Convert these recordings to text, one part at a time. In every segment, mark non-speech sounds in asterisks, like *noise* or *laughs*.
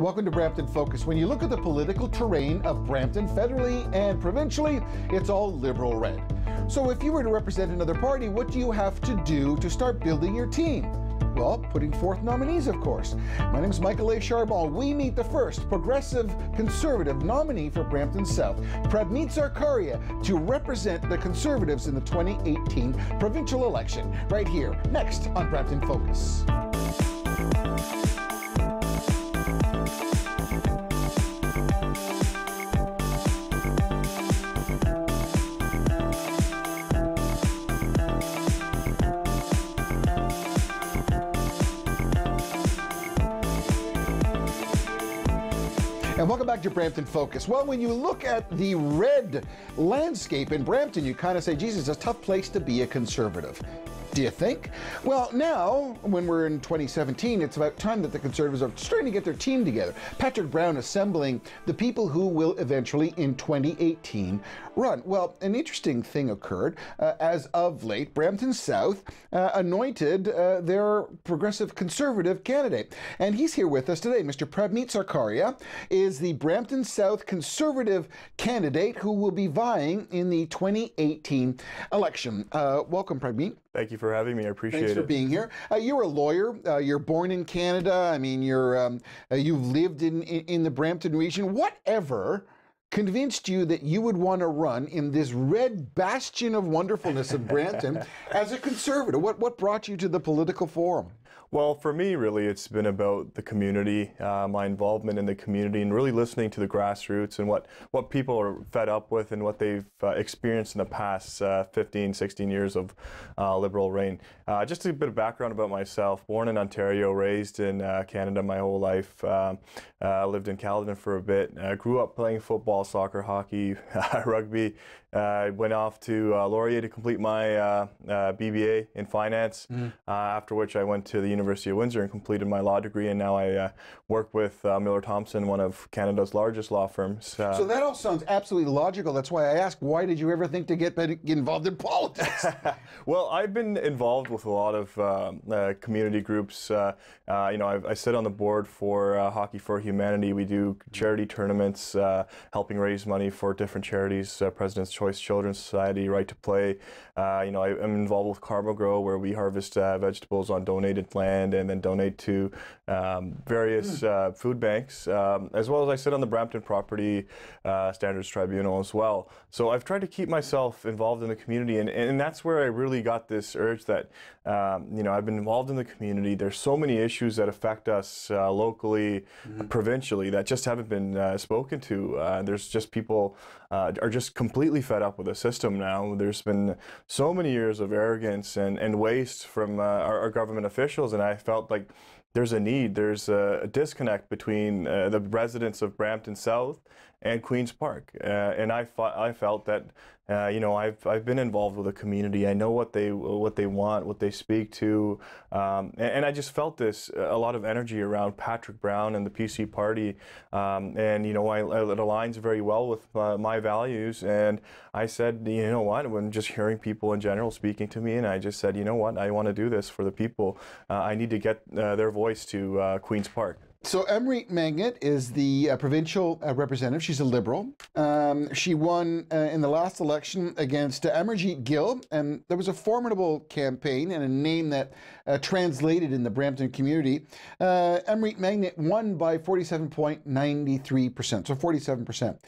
Welcome to Brampton Focus. When you look at the political terrain of Brampton, federally and provincially, it's all liberal red. So if you were to represent another party, what do you have to do to start building your team? Well, putting forth nominees, of course. My name is Michael A. Charbon. We meet the first progressive conservative nominee for Brampton South, Prabmeet Sarkaria, to represent the Conservatives in the 2018 provincial election, right here, next on Brampton Focus. And welcome back to Brampton Focus. Well, when you look at the red landscape in Brampton, you kind of say, Jesus, it's a tough place to be a conservative. Do you think? Well, now, when we're in 2017, it's about time that the Conservatives are starting to get their team together. Patrick Brown assembling the people who will eventually, in 2018, run. Well, an interesting thing occurred. Uh, as of late, Brampton South uh, anointed uh, their progressive conservative candidate. And he's here with us today. Mr. Prabmeet Sarkaria is the Brampton South conservative candidate who will be vying in the 2018 election. Uh, welcome, Prabmeet. Thank you for having me. I appreciate Thanks it. Thanks for being here. Uh, you're a lawyer. Uh, you're born in Canada. I mean, you're um, uh, you've lived in, in in the Brampton region. Whatever convinced you that you would want to run in this red bastion of wonderfulness of Brampton *laughs* as a conservative? What what brought you to the political forum? Well, for me, really, it's been about the community, uh, my involvement in the community, and really listening to the grassroots and what, what people are fed up with and what they've uh, experienced in the past uh, 15, 16 years of uh, Liberal reign. Uh, just a bit of background about myself born in Ontario, raised in uh, Canada my whole life, um, lived in Caledon for a bit, grew up playing football, soccer, hockey, *laughs* rugby. I went off to Laurier to complete my BBA in finance, mm. after which I went to the University of Windsor and completed my law degree, and now I uh, work with uh, Miller Thomson, one of Canada's largest law firms. Uh, so that all sounds absolutely logical. That's why I asked, why did you ever think to get involved in politics? *laughs* well, I've been involved with a lot of um, uh, community groups. Uh, uh, you know, I've, i sit on the board for Hockey for Humanity. We do charity tournaments, helping raise money for different charities, President's Choice Children's Society, Right to Play. you know, I, am involved with Karma Grow, where we harvest vegetables on donated land and then donate to um, various hmm. uh, food banks, um, as well as I sit on the Brampton Property uh, Standards Tribunal as well. So I've tried to keep myself involved in the community, and, and that's where I really got this urge that, um, you know, I've been involved in the community. There's so many issues that affect us uh, locally, mm-hmm. provincially, that just haven't been uh, spoken to. Uh, there's just people uh, are just completely fed up with the system now. There's been so many years of arrogance and, and waste from our, our government officials, and I felt like there's a need, there's a, disconnect between uh, the residents of Brampton South and Queens Park. Uh, and I, I felt that, uh, you know, I've, I've been involved with the community. I know what they, what they want, what they speak to. Um, and, and, I just felt this, a lot of energy around Patrick Brown and the PC party. Um, and, you know, I, it aligns very well with uh, my values. And I said, you know what, when just hearing people in general speaking to me, and I just said, you know what, I want to do this for the people. Uh, I need to get uh, their voice to Queens Park. So Amrit Mangat is the uh, provincial uh, representative. She's a liberal. Um, she won uh, in the last election against uh, Gill, and there was a formidable campaign and a name that uh, translated in the Brampton community. Uh, Amrit Mangat won by 47.93%, so 47%.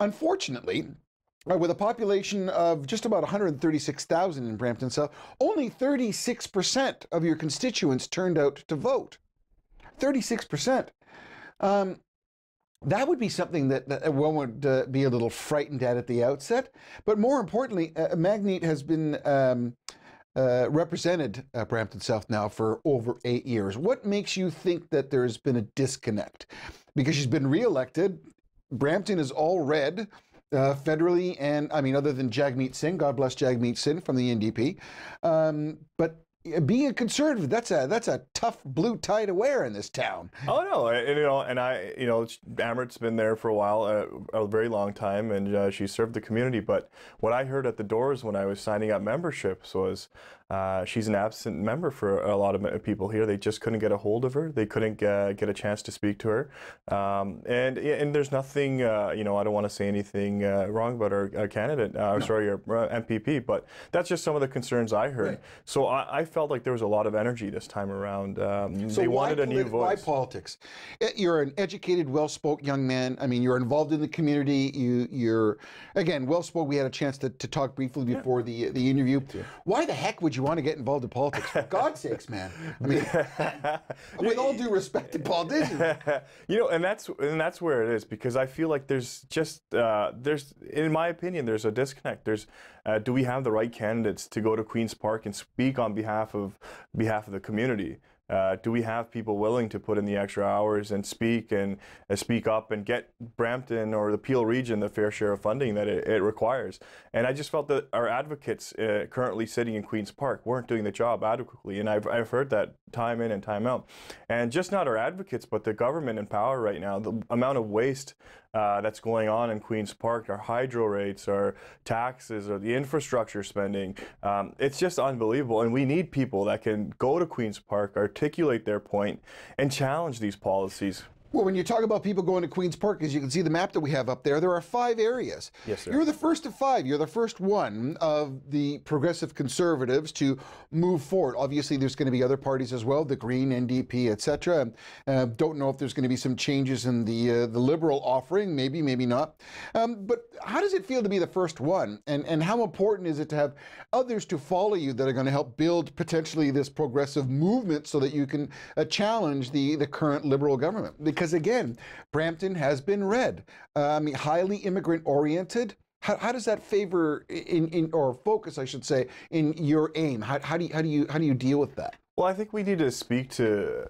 Unfortunately, uh, with a population of just about 136,000 in Brampton South, only 36% of your constituents turned out to vote. 36%. Um, that would be something that, that one would uh, be a little frightened at at the outset. But more importantly, uh, Mangat has been um, uh, represented uh, Brampton South now for over eight years. What makes you think that there's been a disconnect? Because she's been reelected. Brampton is all red. Uh, federally and I mean, other than Jagmeet Singh, God bless Jagmeet Singh from the NDP, um, but being a conservative, that's a that's a tough blue tie to wear in this town. Oh no, and, you know, and I, you know, Amrit's been there for a while, uh, a very long time, and uh, she served the community. But what I heard at the doors when I was signing up memberships was, uh, she's an absent member for a lot of people here. They just couldn't get a hold of her. They couldn't uh, get a chance to speak to her. Um, and and there's nothing, uh, you know, I don't want to say anything uh, wrong about our, our candidate, uh, no. sorry, our MPP, but that's just some of the concerns I heard. Right. So I, I, felt like there was a lot of energy this time around. Um, so they wanted a new voice. Why politics? Eh, you're an educated, well-spoken young man. I mean, you're involved in the community. You, you're again well-spoken. We had a chance to, to talk briefly before yeah. the the interview. Why the heck would you want to get involved in politics? For God's sakes, man. I mean, *laughs* with all due respect to politicians. *laughs* you know, and that's and that's where it is because I feel like there's just uh, there's in my opinion there's a disconnect. There's uh, do we have the right candidates to go to Queens Park and speak on behalf of behalf of the community? Uh, do we have people willing to put in the extra hours and speak and uh, speak up and get Brampton or the Peel region the fair share of funding that it, it requires? And I just felt that our advocates uh, currently sitting in Queen's Park weren't doing the job adequately. And I've, I've heard that time in and time out. And just not our advocates, but the government in power right now, the amount of waste uh, that's going on in Queen's Park, our hydro rates, our taxes, or the infrastructure spending. Um, it's just unbelievable. And we need people that can go to Queen's Park, articulate their point, and challenge these policies. Well, when you talk about people going to Queen's Park, as you can see the map that we have up there, there are five areas. Yes, sir. You're the first of five. You're the first one of the progressive conservatives to move forward. Obviously, there's going to be other parties as well, the Green, NDP, etc. Uh, don't know if there's going to be some changes in the uh, the Liberal offering. Maybe, maybe not. Um, but how does it feel to be the first one? And and how important is it to have others to follow you that are going to help build potentially this progressive movement so that you can uh, challenge the the current Liberal government? because again, Brampton has been red. I mean, highly immigrant oriented. How, how, does that favor in, in or focus, I should say, in your aim? How, how, do you how do you how do you deal with that? Well, I think we need to speak to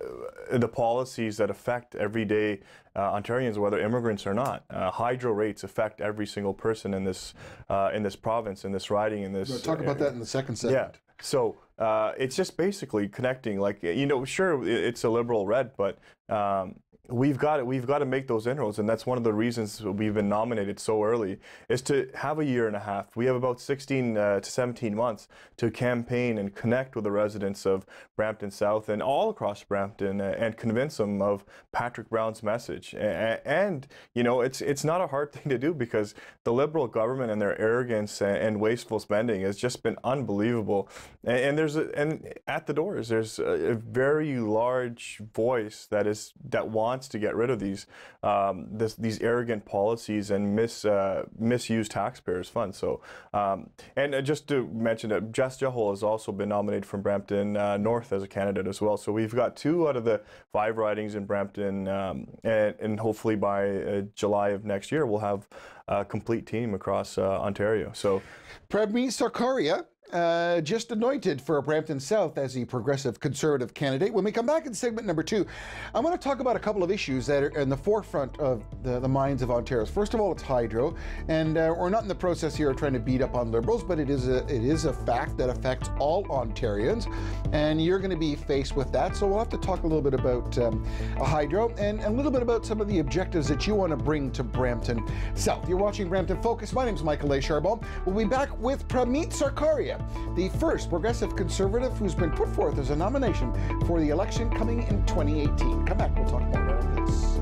uh, the policies that affect everyday uh, Ontarians, whether immigrants or not. Uh, hydro rates affect every single person in this uh, in this province, in this riding, in this. We'll talk about that in the second segment. Yeah. So uh, it's just basically connecting. Like you know, sure, it's a liberal red, but um, we've got it. We've got to make those inroads, and that's one of the reasons we've been nominated so early. Is to have a year and a half. We have about 16 uh, to 17 months to campaign and connect with the residents of Brampton South and all across Brampton, uh, and convince them of Patrick Brown's message. And, and, you know, it's it's not a hard *laughs* thing to do because the Liberal government and their arrogance and, and wasteful spending has just been unbelievable. And, and there's a, and at the doors there's a, a very large voice that is that wants wants to get rid of these um, this, these arrogant policies and mis, uh, misuse taxpayers' funds. So, um, and uh, just to mention that Jass Johal has also been nominated from Brampton uh, North as a candidate as well. So we've got two out of the five ridings in Brampton, um, and, and, hopefully by uh, July of next year we'll have a complete team across uh, Ontario. So, Prabmeet Sarkaria uh, just anointed for Brampton South as the progressive conservative candidate. When we come back in segment number two, I want to talk about a couple of issues that are in the forefront of the, the minds of Ontarians. First of all, it's hydro, and uh, we're not in the process here of trying to beat up on Liberals, but it is a it is a fact that affects all Ontarians, and you're going to be faced with that. So we'll have to talk a little bit about um, hydro and, a little bit about some of the objectives that you want to bring to Brampton South. You're watching Brampton Focus. My name is Michael A. Charbon. We'll be back with Prabmeet Sarkaria the first progressive conservative who's been put forth as a nomination for the election coming in 2018. Come back, we'll talk more about this.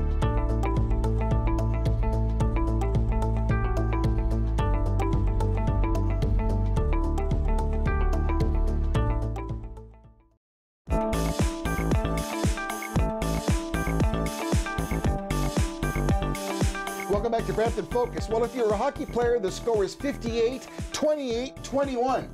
Welcome back to Brampton Focus. Well, if you're a hockey player, the score is 58 28 21.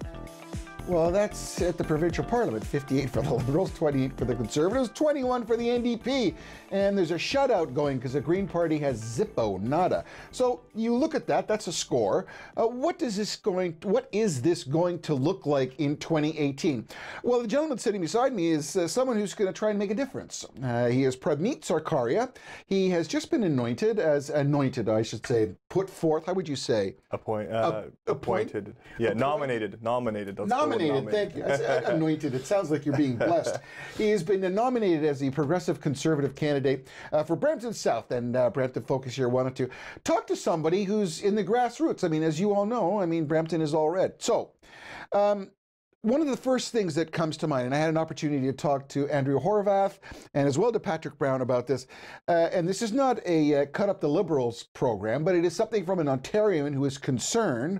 Well, that's at the provincial parliament 58 for the *laughs* Liberals, 28 for the Conservatives, 21 for the NDP. And there's a shutout going because the Green Party has zippo, nada. So you look at that, that's a score. Uh, what does this going, what is this going to look like in 2018? Well, the gentleman sitting beside me is uh, someone who's going to try and make a difference. Uh, he is Prabmeet Sarkaria. He has just been anointed as, anointed, I should say, put forth, how would you say? Appoint, uh, appointed. Yeah, nominated, nominated. nominated nominated. Thank you. I said anointed. It sounds like you're being blessed. *laughs* he has been nominated as the progressive conservative candidate uh, for Brampton South, and uh, Brampton Focus here wanted to talk to somebody who's in the grassroots. I mean, as you all know, I mean, Brampton is all red. So. Um, one of the first things that comes to mind, and I had an opportunity to talk to Andrea Horwath and as well to Patrick Brown about this, uh, and this is not a uh, cut up the Liberals program, but it is something from an Ontarian who is concerned.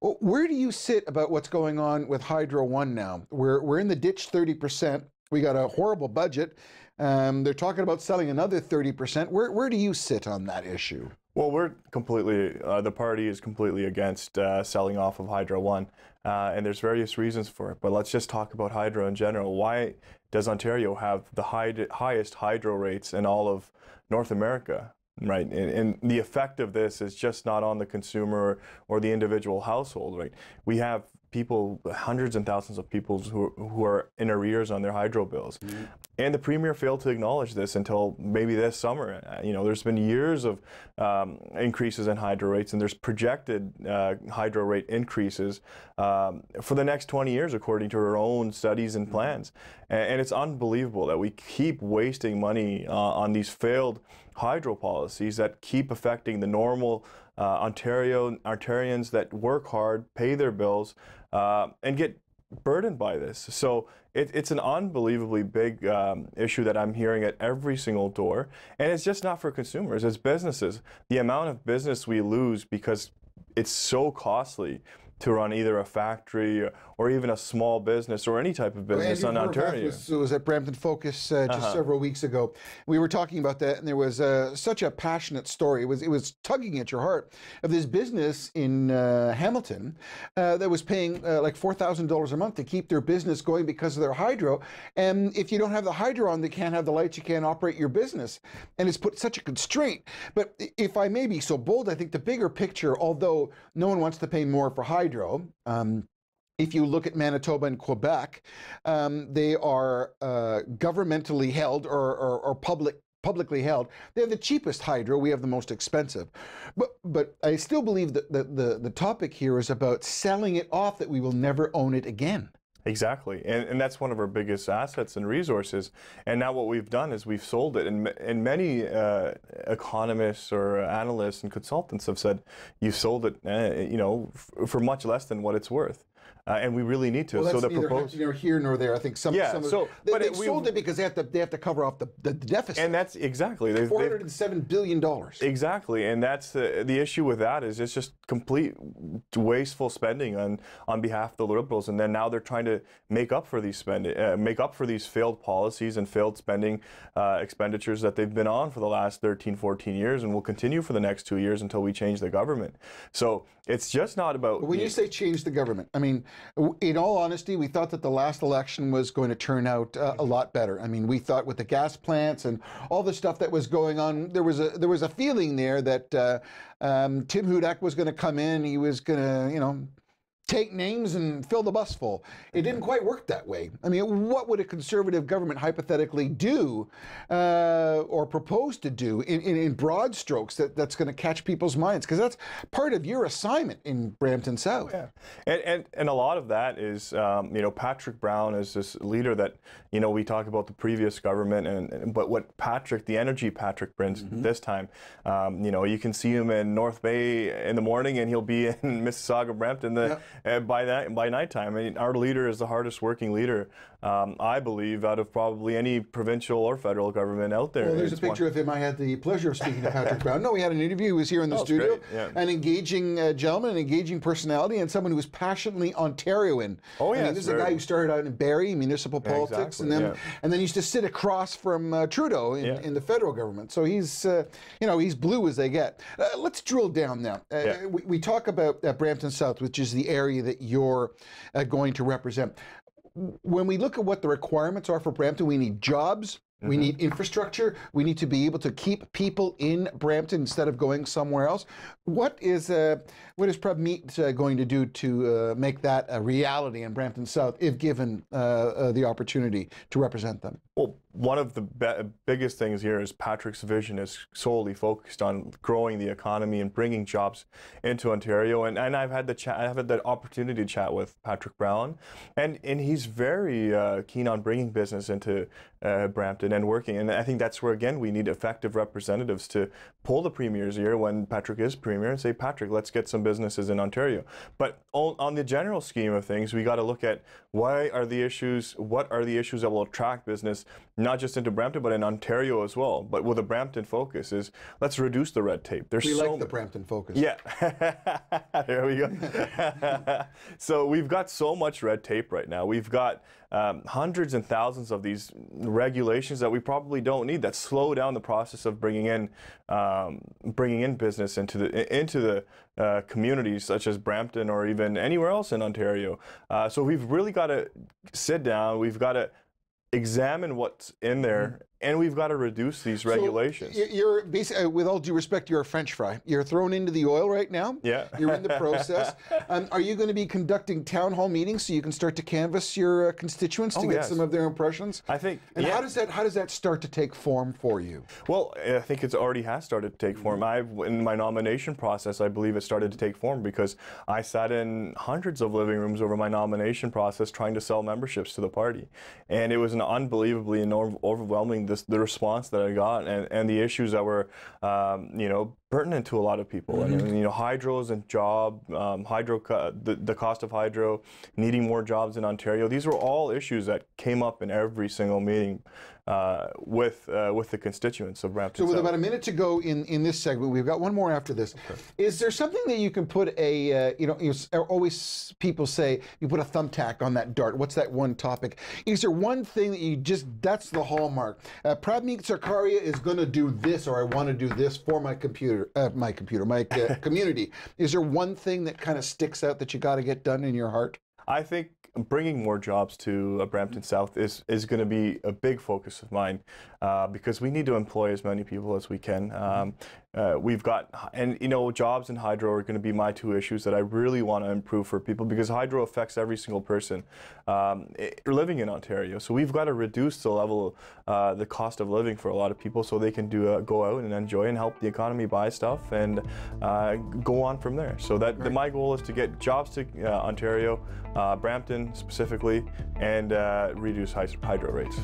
Where do you sit about what's going on with Hydro One now? We're, we're in the ditch 30%. We got a horrible budget. Um, they're talking about selling another 30%. Where, where do you sit on that issue? Well, we're completely, uh, the party is completely against uh, selling off of Hydro One, uh, and there's various reasons for it. But let's just talk about hydro in general. Why does Ontario have the high, highest hydro rates in all of North America? Right, and, and, the effect of this is just not on the consumer or the individual household. Right, we have people, hundreds and thousands of people who, who are in arrears on their hydro bills. Mm-hmm. And the premier failed to acknowledge this until maybe this summer. Uh, you know, there's been years of um, increases in hydro rates, and there's projected uh, hydro rate increases um, for the next 20 years, according to our own studies and mm-hmm. plans. And, and it's unbelievable that we keep wasting money uh, on these failed hydro policies that keep affecting the normal uh, Ontario Ontarians that work hard, pay their bills, uh, and get burdened by this. So it, it's an unbelievably big um, issue that I'm hearing at every single door. And it's just not for consumers, it's businesses. The amount of business we lose because it's so costly to run either a factory or even a small business or any type of business well, in Ontario. Was, was at Brampton Focus uh, just uh-huh. several weeks ago. We were talking about that, and there was uh, such a passionate story. It was it was tugging at your heart of this business in uh, Hamilton uh, that was paying uh, like four thousand dollars a month to keep their business going because of their hydro. And if you don't have the hydro on, they can't have the lights. You can't operate your business, and it's put such a constraint. But if I may be so bold, I think the bigger picture, although no one wants to pay more for hydro hydro. Um, if you look at Manitoba and Quebec, um, they are uh, governmentally held or, or, or public publicly held. They're the cheapest hydro. We have the most expensive. But but I still believe that the, the, the topic here is about selling it off that we will never own it again. Exactly, and, and that's one of our biggest assets and resources. And now what we've done is we've sold it, and, and many uh, economists or analysts and consultants have said you've sold it, uh, you know, for much less than what it's worth uh, and we really need to. Well, so the proposal, you know, here nor there. I think some. Yeah. Some so, of, they, but they it, sold it because they have to they have to cover off the, the, deficit. And that's exactly four hundred and seven billion dollars. Exactly, and that's the the issue with that is it's just complete wasteful spending on on behalf of the liberals, and then now they're trying to make up for these spending, uh, make up for these failed policies and failed spending uh, expenditures that they've been on for the last 13, 14 years, and will continue for the next two years until we change the government. So it's just not about. When you say change the government, I in all honesty, we thought that the last election was going to turn out uh, a lot better. I mean, we thought with the gas plants and all the stuff that was going on, there was a there was a feeling there that uh, um, Tim Hudak was going to come in. He was going to, you know, take names and fill the bus full. It didn't quite work that way. I mean, what would a conservative government hypothetically do uh, or propose to do in, in, in broad strokes that, that's going to catch people's minds? Because that's part of your assignment in Brampton South. Yeah. And, and, and a lot of that is, um, you know, Patrick Brown is this leader that, you know, we talk about the previous government, and, and but what Patrick, the energy Patrick brings mm-hmm. this time, um, you know, you can see him in North Bay in the morning and he'll be *laughs* in Mississauga, Brampton the, and by that, by nighttime, I mean, our leader is the hardest working leader, um, I believe, out of probably any provincial or federal government out there. Well, there's it's a picture one. of him. I had the pleasure of speaking to Patrick Brown. No, we had an interview. He was here in the oh, studio. Yeah. An engaging uh, gentleman, an engaging personality, and someone who was passionately Ontarian. Oh yeah, I mean, this is a guy who started out in Barrie, municipal politics, exactly, and then yeah. and then used to sit across from uh, Trudeau in, in, the federal government. So he's, uh, you know, he's blue as they get. Uh, let's drill down now. Uh, we, we, talk about uh, Brampton South, which is the area that you're uh, going to represent. When we look at what the requirements are for Brampton, we need jobs, Mm-hmm. We need infrastructure. We need to be able to keep people in Brampton instead of going somewhere else. What is uh, what is Prabmeet uh, going to do to uh, make that a reality in Brampton South, if given uh, uh, the opportunity to represent them? Well, one of the be- biggest things here is Patrick's vision is solely focused on growing the economy and bringing jobs into Ontario. And, and I've had the chat, I've had the opportunity to chat with Patrick Brown, and and he's very uh, keen on bringing business into uh, Brampton and working. And I think that's where again we need effective representatives to pull the premier's ear when Patrick is premier and say, Patrick, let's get some businesses in Ontario. But on, on the general scheme of things, we got to look at why are the issues, what are the issues that will attract business, not just into Brampton, but in Ontario as well. But with a Brampton focus is let's reduce the red tape. There's we so like the Brampton focus. Yeah, *laughs* there we go. *laughs* so we've got so much red tape right now. We've got um, hundreds and thousands of these regulations that we probably don't need that slow down the process of bringing in um, bringing in business into the into the uh, communities such as Brampton or even anywhere else in Ontario. Uh, so we've really got to sit down. We've got to examine what's in there mm-hmm and we've got to reduce these regulations. So you're basically, uh, with all due respect, you're a French fry. You're thrown into the oil right now. Yeah. You're in the process. *laughs* um, are you going to be conducting town hall meetings so you can start to canvass your uh, constituents to oh, get yes. some of their impressions? I think. And yeah. how does that how does that start to take form for you? Well, I think it's already has started to take form. Mm-hmm. I've in my nomination process, I believe it started to take form because I sat in hundreds of living rooms over my nomination process trying to sell memberships to the party, and it was an unbelievably overwhelming this the response that I got and, and the issues that were um, you know pertinent to a lot of people. Mm-hmm. And you know, hydros and job, um, hydro, the, the cost of hydro, needing more jobs in Ontario. These were all issues that came up in every single meeting uh, with uh, with the constituents of Brampton. So with South. about a minute to go in in this segment, we've got one more after this. Okay. Is there something that you can put a uh, you know you always people say you put a thumbtack on that dart. What's that one topic? Is there one thing that you just that's the hallmark? Uh, Sarkaria is going to do this, or I want to do this for my computer, uh, my computer, my uh, *laughs* community. Is there one thing that kind of sticks out that you got to get done in your heart? I think bringing more jobs to uh, Brampton South is, is going to be a big focus of mine uh, because we need to employ as many people as we can. Um, uh, we've got, and you know, jobs and hydro are going to be my two issues that I really want to improve for people because hydro affects every single person um, living in Ontario. So we've got to reduce the level, uh, the cost of living for a lot of people so they can do uh, go out and enjoy and help the economy buy stuff and uh, go on from there. So that the, my goal is to get jobs to uh, Ontario, uh, Brampton specifically, and reduce hydro rates.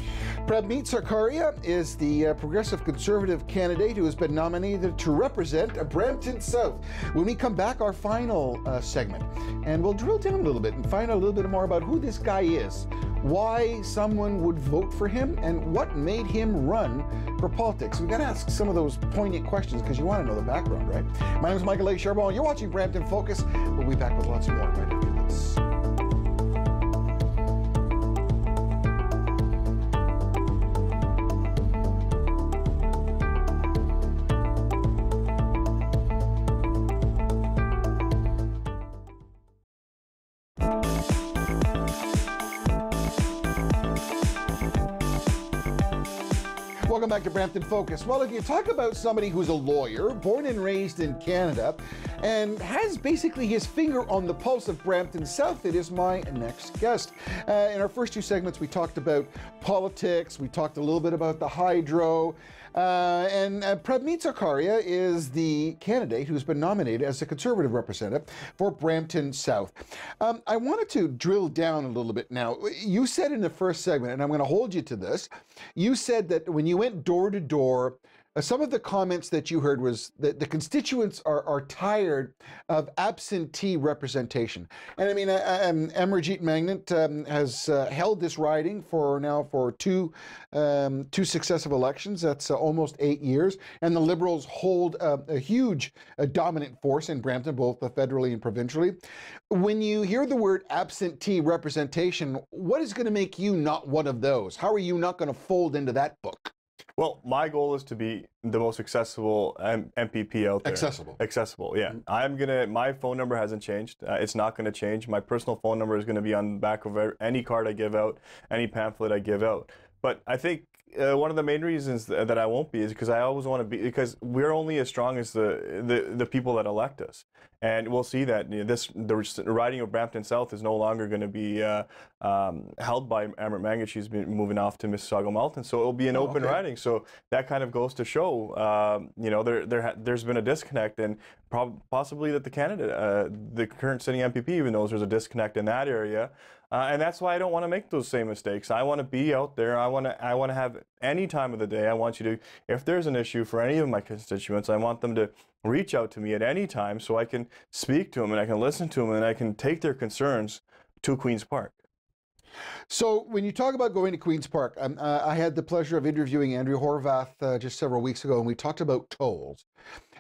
Prabmeet Sarkaria is the progressive conservative candidate who has been nominated to represent Brampton South. When we come back, our final uh, segment, and we'll drill down a little bit and find out a little bit more about who this guy is, why someone would vote for him, and what made him run for politics. We've got to ask some of those poignant questions because you want to know the background, right? My name is Michael A. Charbon. You're watching Brampton Focus. We'll be back with lots more right after this. Welcome back to Brampton Focus. Well, if you talk about somebody who's a lawyer, born and raised in Canada, and has basically his finger on the pulse of Brampton South, it is my next guest. Uh, in our first two segments, we talked about politics, we talked a little bit about the hydro, uh, and uh, Prabmeet Sarkaria is the candidate who's been nominated as the Conservative representative for Brampton South. Um, I wanted to drill down a little bit now. You said in the first segment, and I'm going to hold you to this, you said that when you went door to door, some of the comments that you heard was that the constituents are, are tired of absentee representation. And I mean, um, Amarjeet um, has uh, held this riding for now for two, um, two successive elections. That's uh, almost eight years. And the Liberals hold a huge, a dominant force in Brampton, both federally and provincially. When you hear the word absentee representation, what is going to make you not one of those? How are you not going to fold into that book? Well, my goal is to be the most accessible M- MPP out there. Accessible. Accessible, yeah. Mm-hmm. I'm gonna. My phone number hasn't changed. Uh, it's not gonna change. My personal phone number is gonna be on the back of any card I give out, any pamphlet I give out. But I think uh, one of the main reasons th- that I won't be is because I always want to be because we're only as strong as the, the the people that elect us, and we'll see that you know, this the riding of Brampton South is no longer going to be uh, um, held by Amrit Mangat. She's been moving off to Mississauga Malton, so it'll be an Oh, open okay. riding. So that kind of goes to show, um, you know, there there ha- there's been a disconnect, and prob- possibly that the candidate, uh, the current sitting MPP, even knows there's a disconnect in that area. Uh, and that's why I don't want to make those same mistakes. I want to be out there. I want to. I want to have any time of the day. I want you to. If there's an issue for any of my constituents, I want them to reach out to me at any time so I can speak to them and I can listen to them and I can take their concerns to Queens Park. So when you talk about going to Queens Park, um, uh, I had the pleasure of interviewing Andrea Horwath uh, just several weeks ago, and we talked about tolls.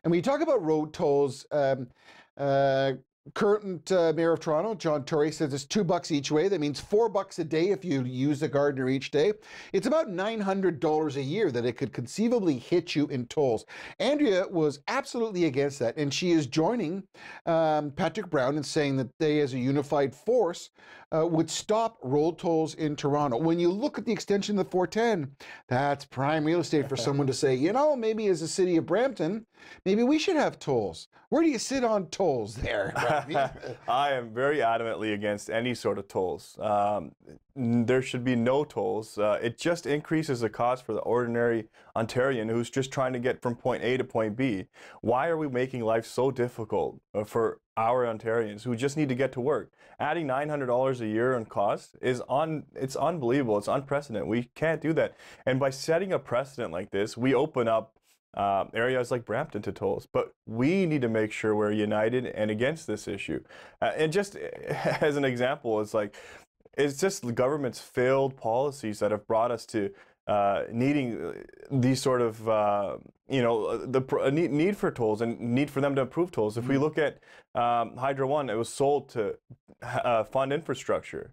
And when you talk about road tolls, um, uh, current uh, mayor of Toronto, John Tory, says it's two bucks each way. That means four bucks a day if you use the Gardiner each day. It's about nine hundred dollars a year that it could conceivably hit you in tolls. Andrea was absolutely against that, and she is joining um, Patrick Brown in saying that they, as a unified force, uh, would stop roll tolls in Toronto. When you look at the extension of the 410, that's prime real estate for *laughs* someone to say, you know, maybe as a city of Brampton, maybe we should have tolls. Where do you sit on tolls there? *laughs* *laughs* I am very adamantly against any sort of tolls. Um, there should be no tolls. Uh, it just increases the cost for the ordinary Ontarian who's just trying to get from point A to point B. Why are we making life so difficult uh, for our Ontarians who just need to get to work? Adding $900 a year in cost is on. It's unbelievable. It's unprecedented. We can't do that. And by setting a precedent like this, we open up uh, areas like Brampton to tolls. But we need to make sure we're united and against this issue. Uh, and just *laughs* as an example, it's like it's just the government's failed policies that have brought us to uh, needing uh, these sort of uh, you know uh, the pr- uh, need, need for tolls and need for them to improve tolls. If we look at um, Hydro One, it was sold to uh, fund infrastructure,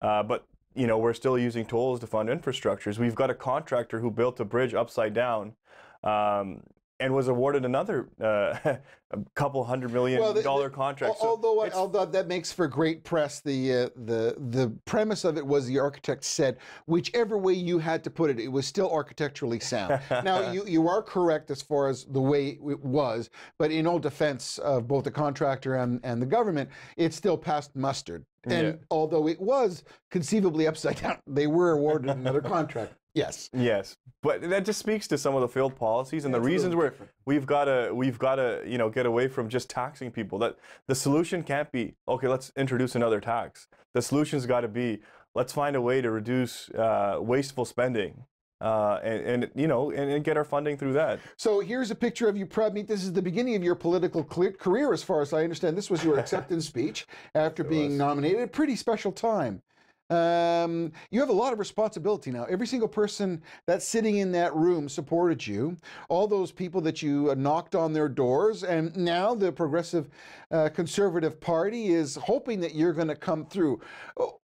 uh, but you know we're still using tolls to fund infrastructures. We've got a contractor who built a bridge upside down. Um, and was awarded another uh, *laughs* a couple hundred million Well, the- dollar the- contract. So although, I, although that makes for great press, the uh, the the premise of it was the architect said whichever way you had to put it, it was still architecturally sound. now *laughs* you you are correct as far as the way it was, but in all defense of both the contractor and and the government, it still passed mustard. And Yeah. although it was conceivably upside down, *laughs* they were awarded another *laughs* contract. Yes. Yes, but that just speaks to some of the failed policies and Yeah, the reasons where different. we've got to we've got to you know get away from just taxing people. That the solution can't be okay. Let's introduce another tax. The solution's got to be let's find a way to reduce uh, wasteful spending uh, and, and you know and, and get our funding through that. So here's a picture of you, Prabmeet. This is the beginning of your political career, as far as I understand. This was your *laughs* acceptance speech after being was. nominated. A pretty special time. Um, you have a lot of responsibility now. Every single person that's sitting in that room supported you. All those people that you uh, knocked on their doors, and now the Progressive uh, Conservative Party is hoping that you're going to come through.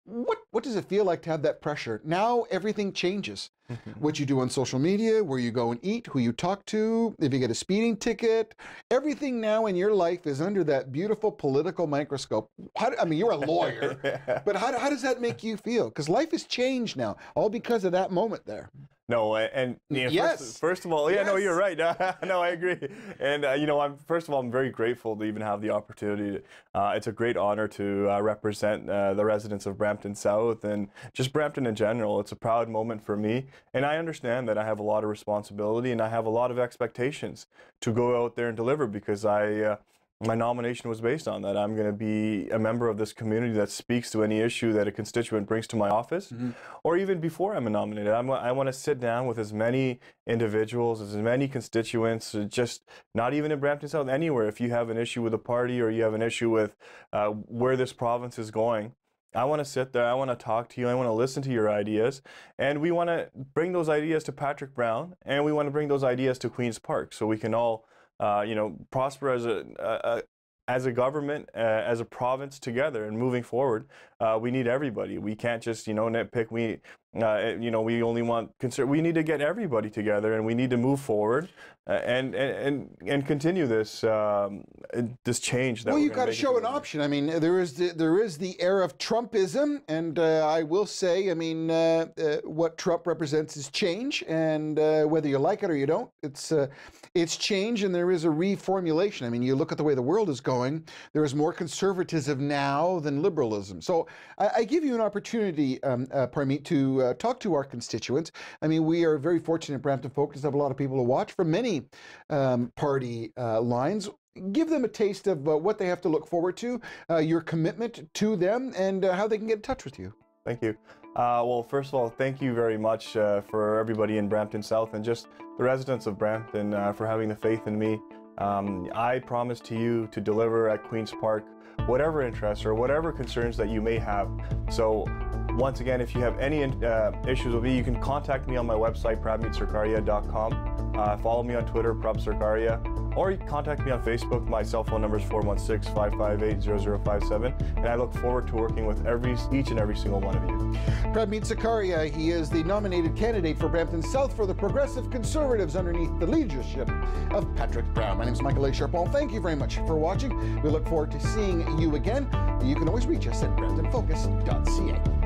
What what does it feel like to have that pressure? Now everything changes mm-hmm. what you do on social media, where you go and eat, who you talk to, if you get a speeding ticket. Everything now in your life is under that beautiful political microscope. How I mean, you're a lawyer, *laughs* but how, how does that make you feel? Because life has changed now, all because of that moment there. No, and you know, Yes. first, first of all, yeah, no, you're right. *laughs* No, I agree. And uh, you know, I'm first of all, I'm very grateful to even have the opportunity. Uh, it's a great honor to uh, represent uh, the residents of Brampton South and just Brampton in general. It's a proud moment for me, and I understand that I have a lot of responsibility and I have a lot of expectations to go out there and deliver because I. My nomination was based on that. I'm going to be a member of this community that speaks to any issue that a constituent brings to my office, or even before I'm nominated. I'm, I want to sit down with as many individuals, as many constituents, uh, just not even in Brampton South, anywhere. If you have an issue with a party or you have an issue with uh, where this province is going, I want to sit there. I want to talk to you. I want to listen to your ideas. And we want to bring those ideas to Patrick Brown and we want to bring those ideas to Queen's Park so we can all, uh, you know, prosper as a, a, a as a government, uh, as a province together and moving forward, uh, we need everybody. We can't just, you know, nitpick. We, uh, you know, we only want concern. We need to get everybody together and we need to move forward uh, and, and, and, continue this, um, this change that well, you've got to show an option. I mean, there is the, there is the air of Trumpism, and uh, I will say, I mean, uh, uh, what Trump represents is change, and uh, whether you like it or you don't, it's uh, it's change, and there is a reformulation. I mean, you look at the way the world is going. There is more conservatism now than liberalism. So I, I give you an opportunity, um, uh, Parmeet, to uh, talk to our constituents. I mean, we are very fortunate, Brampton Focus, to have a lot of people to watch from many um, party uh, lines. Give them a taste of uh, what they have to look forward to, uh, your commitment to them, and uh, how they can get in touch with you. Thank you. Uh, well, first of all, thank you very much uh, for everybody in Brampton South and just the residents of Brampton uh, for having the faith in me. Um, I promise to you to deliver at Queen's Park whatever interests or whatever concerns that you may have. So, once again, if you have any uh, issues with me, you can contact me on my website, prabmeetsarkaria.com. Uh, follow me on Twitter, Prab Sarkaria, or contact me on Facebook. My cell phone number is 416 558 0057, and I look forward to working with every, each and every single one of you. Prabmeet Sarkaria, he is the nominated candidate for Brampton South for the Progressive Conservatives underneath the leadership of Patrick Brown. My name is Michael A. Charbon. Thank you very much for watching. We look forward to seeing you again. You can always reach us at bramptonfocus.ca.